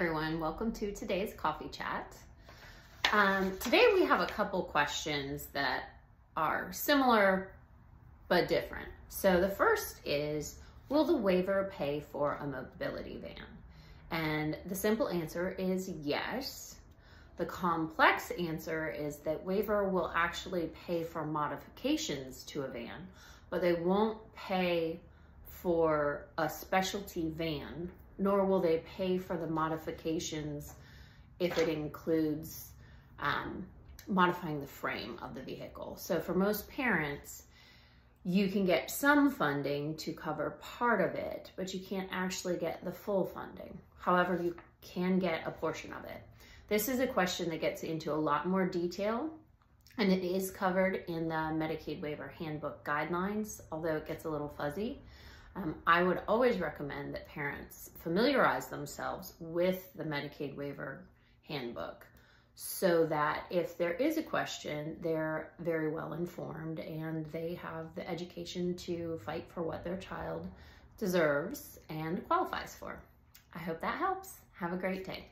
everyone, welcome to today's coffee chat. Um, today we have a couple questions that are similar but different. So the first is, will the waiver pay for a mobility van? And the simple answer is yes. The complex answer is that waiver will actually pay for modifications to a van, but they won't pay for a specialty van nor will they pay for the modifications if it includes um, modifying the frame of the vehicle. So for most parents, you can get some funding to cover part of it, but you can't actually get the full funding. However, you can get a portion of it. This is a question that gets into a lot more detail and it is covered in the Medicaid waiver handbook guidelines, although it gets a little fuzzy. Um, I would always recommend that parents familiarize themselves with the Medicaid waiver handbook so that if there is a question, they're very well informed and they have the education to fight for what their child deserves and qualifies for. I hope that helps. Have a great day.